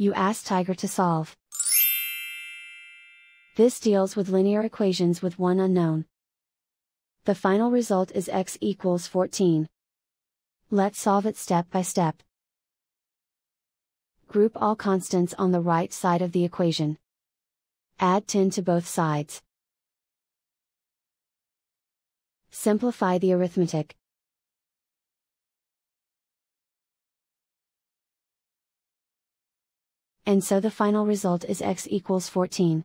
you ask Tiger to solve. This deals with linear equations with one unknown. The final result is x equals 14. Let's solve it step by step. Group all constants on the right side of the equation. Add 10 to both sides. Simplify the arithmetic. And so the final result is x equals 14.